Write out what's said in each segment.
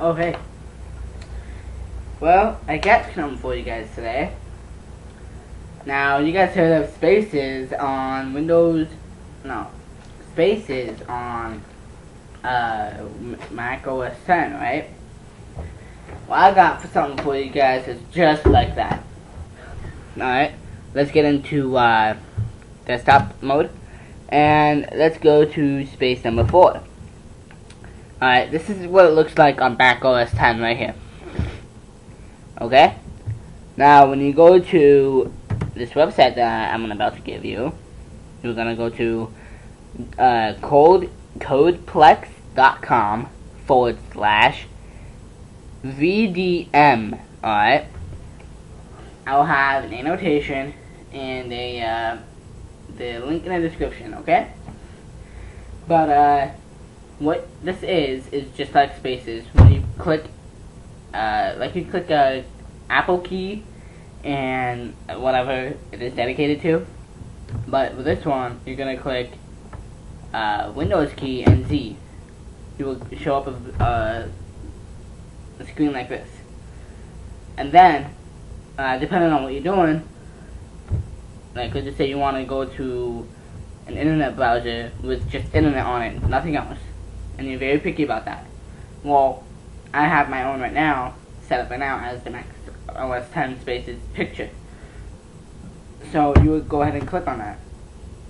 Okay. Well, I got something for you guys today. Now, you guys heard of Spaces on Windows, no, Spaces on uh, Mac OS 10, right? Well, I got something for you guys that's just like that. Alright, let's get into uh, desktop mode. And let's go to space number 4. Alright, this is what it looks like on Mac OS 10 right here. Okay? Now, when you go to this website that I'm about to give you, you're going to go to uh, code, codeplex.com forward slash VDM. Alright? I'll have an annotation and a uh, the link in the description, okay? But uh, what this is is just like Spaces. When you click, uh, like you click a Apple key and whatever it is dedicated to. But with this one, you're gonna click uh, Windows key and Z. You will show up a, uh, a screen like this. And then, uh, depending on what you're doing, like let's just say you want to go to an internet browser with just internet on it, nothing else, and you're very picky about that. Well, I have my own right now, set up right now as the Mac OS 10 spaces picture. So you would go ahead and click on that.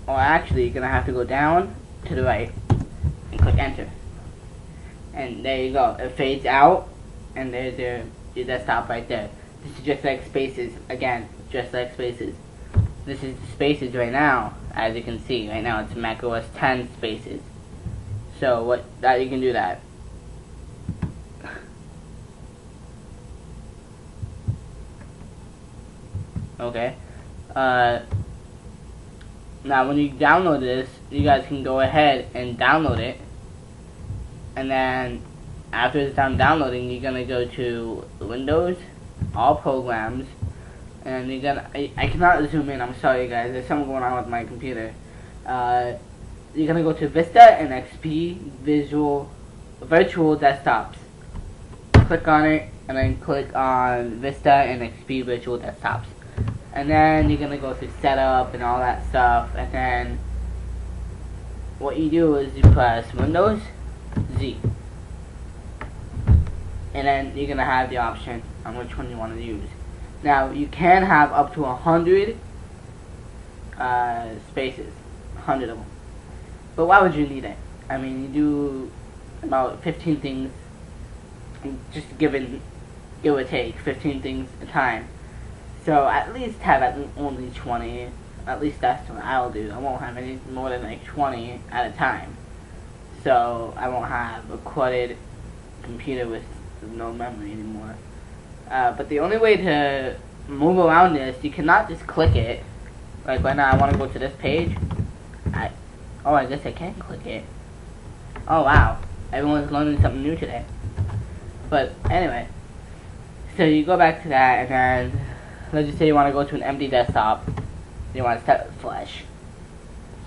Or actually, you're going to have to go down to the right and click enter. And there you go. It fades out, and there's your, your desktop right there. This is just like Spaces. Again, just like Spaces. This is Spaces right now, as you can see. Right now, it's Mac OS 10 Spaces. So what that you can do that. Okay. Uh, now, when you download this, you guys can go ahead and download it. And then, after it's done downloading, you're to go to Windows, All Programs, and you're gonna, I, I cannot zoom in, I'm sorry guys, there's something going on with my computer. Uh, you're gonna go to Vista and XP Visual, Virtual Desktops. Click on it, and then click on Vista and XP Virtual Desktops. And then you're gonna go to Setup and all that stuff, and then what you do is you press Windows Z. And then you're gonna have the option on which one you want to use. Now, you can have up to a hundred uh, spaces, hundred of them. But why would you need it? I mean, you do about 15 things, just given, give or take, 15 things a time. So at least have at only 20. At least that's what I'll do. I won't have any more than like 20 at a time. So I won't have a cluttered computer with no memory anymore. Uh, but the only way to move around this, you cannot just click it. Like right now I want to go to this page. I, oh, I guess I can click it. Oh wow, everyone's learning something new today. But anyway, so you go back to that and then, let's just say you want to go to an empty desktop. You want to start with flash.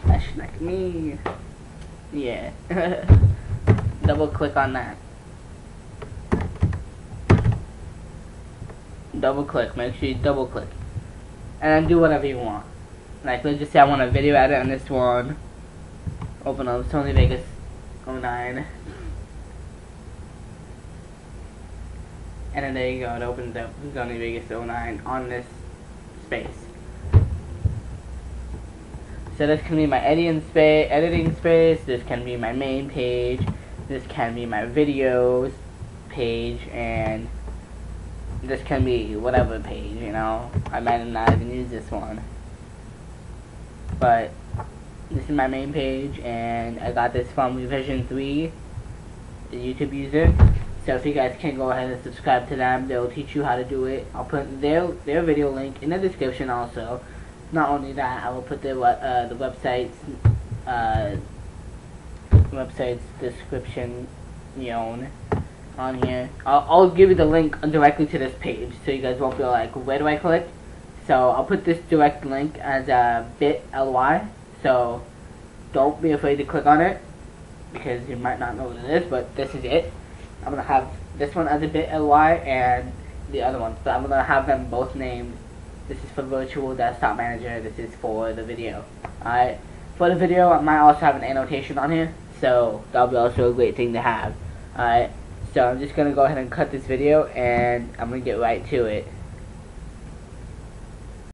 Flash like me. Yeah. Double click on that. double click. Make sure you double click. And then do whatever you want. Like, let's just say I want a video edit on this one. Open up Sony Vegas 09. And then there you go, it opens up Sony Vegas 09 on this space. So this can be my editing space, editing space, this can be my main page, this can be my videos page, and this can be whatever page, you know. I might not even use this one. But this is my main page and I got this from Revision 3, the YouTube user. So if you guys can go ahead and subscribe to them, they'll teach you how to do it. I'll put their their video link in the description also. Not only that, I will put the uh, the website's uh, website's description, on here. I'll, I'll give you the link directly to this page, so you guys won't be like, where do I click? So I'll put this direct link as a bit.ly, so don't be afraid to click on it, because you might not know what it is, but this is it. I'm gonna have this one as a bit ly and the other one, So I'm gonna have them both named. This is for virtual desktop manager. This is for the video. Alright. For the video, I might also have an annotation on here, so that'll be also a great thing to have. Alright. So I'm just gonna go ahead and cut this video, and I'm gonna get right to it.